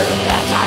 Yeah.